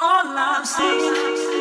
All I'm saying.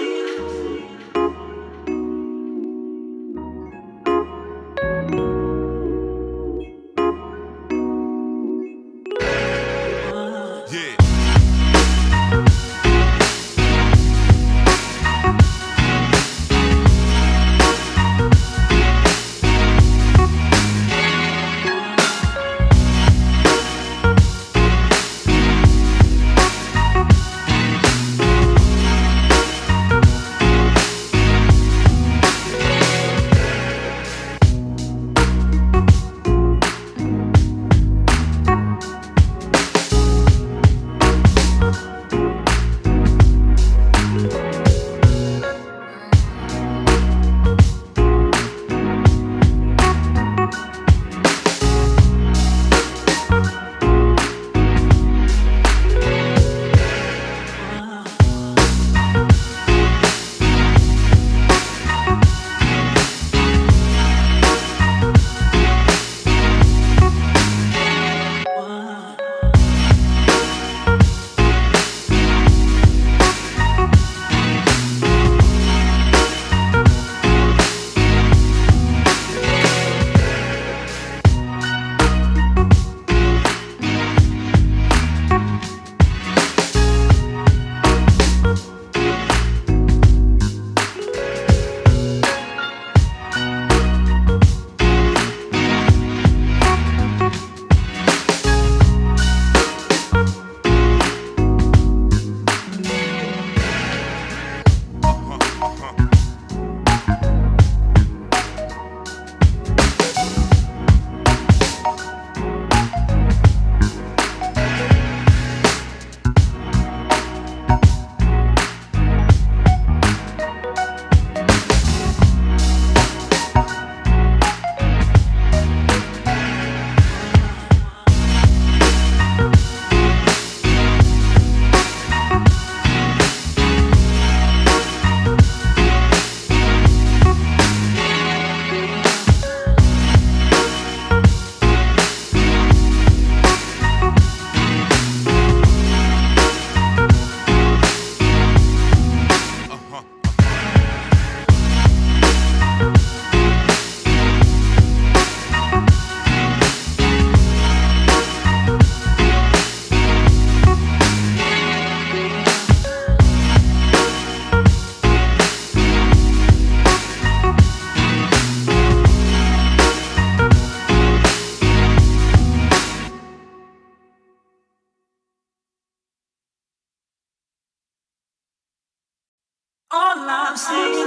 All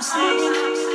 I'm saying.